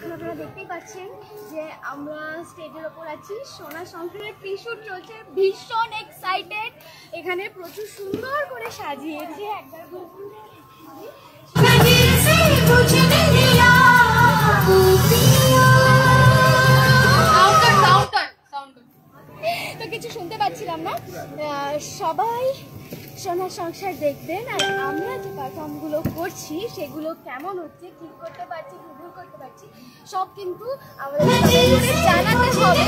এখন আপনারা দেখতেই পাচ্ছেন যে আমরা স্টেজের ওপর আছি। সোনা সংসারের প্রিশুট চলছে। ভীষণ এক্সাইটেড এখানে প্রচুর সুন্দর করে সাজিয়েছে। তো কিছু শুনতে পাচ্ছিলাম না। সবাই সোনার সংসার দেখবেন আর আমরা যে পারফর্মগুলো করছি, সেগুলো কেমন হচ্ছে ঠিক করতে পারছি, কি ভুল করতে পারছি সব কিন্তু আমাদের জানাতে হবে।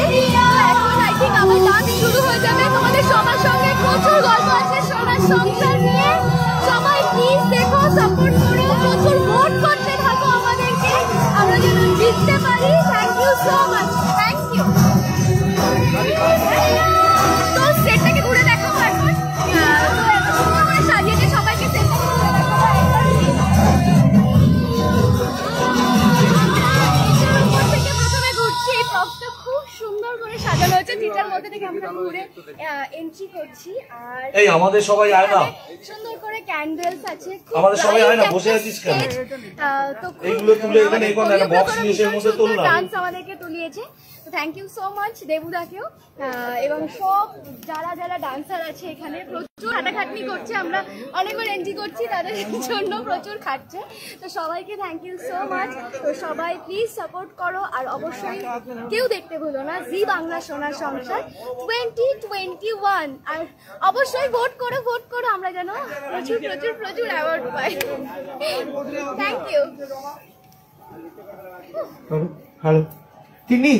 এখন আই থিঙ্ক আমার ডান্স শুরু হয়ে যাবে। তোমাদের সবার সঙ্গে প্রচুর গল্প আছে সবার সংসার নিয়ে। সবাই প্লিজ দেখো সাপোর্ট করো। প্রচুর ভোট করতে থাকো আমাদেরকে। আমরা যেন জিততে পারি। থ্যাংক ইউ সো মাচ করে সাজানো হয়েছে। মধ্যে থেকে আমরা ঘুরে এন্ট্রি করছি। আর এই আমাদের সবাই আয় না। সুন্দর করে ক্যান্ডেলস আছে। আমাদের সবাই আয় না, বসে আছিস কেন? তো এইগুলো তুলে এখানে এখন একটা box নিয়ে এর মধ্যে। ডান্স আমাদেরকে তুলিয়েছে। তো থ্যাংক ইউ সো মাচ দেবুদাকেও। এবং সব যারা যারা ডান্সার আছে এখানে প্রচুর খাটাখাটনি করছে আমরা। অনেকবার এনজি করছি তাদের জন্য প্রচুর খাটছে। তো সবাইকে থ্যাংক ইউ সো মাচ তো সবাই প্লিজ সাপোর্ট করো। আর অবশ্যই কেউ দেখতে ভুলো না জি বাংলা সোনার সংসার টোয়েন্টি টোয়েন্টি ওয়ান আর অবশ্যই ভোট করো ভোট করো, আমরা যেন প্রচুর প্রচুর প্রচুর award pi. Thank you hello. তিনি